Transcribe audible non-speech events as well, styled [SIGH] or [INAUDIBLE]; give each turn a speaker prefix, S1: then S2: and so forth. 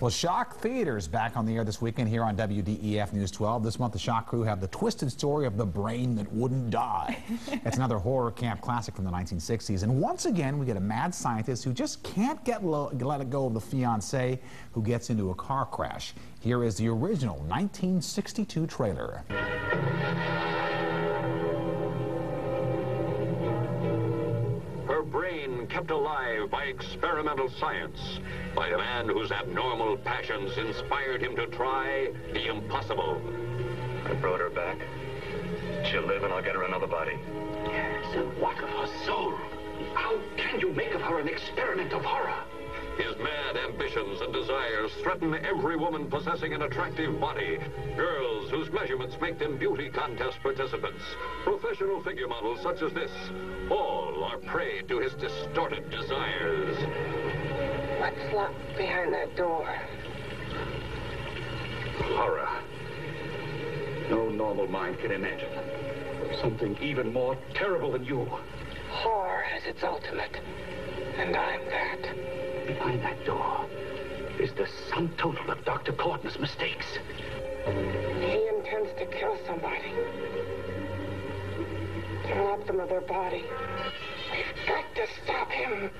S1: Well, Shock Theater's back on the air this weekend here on WDEF News 12. This month, the Shock crew have the twisted story of the brain that wouldn't die. [LAUGHS] it's another horror camp classic from the 1960s. And once again, we get a mad scientist who just can't get let it go of the fiancee who gets into a car crash. Here is the original 1962 trailer.
S2: Brain kept alive by experimental science, by a man whose abnormal passions inspired him to try the impossible.
S3: I brought her back. She'll live and I'll get her another body.
S4: Yes, and what of her soul? How can you make of her an experiment of horror?
S2: His mad ambitions and desires threaten every woman possessing an attractive body. Girls whose measurements make them beauty contest participants. Professional figure models such as this. All are prey to his distorted desires.
S5: What's locked behind that door?
S4: Horror. No normal mind can imagine. Something even more terrible than you.
S5: Horror has its ultimate. And I'm that.
S4: Behind that door is the sum total of Dr. Cortner's mistakes.
S5: He intends to kill somebody. To rob them of their body. We've got to stop him.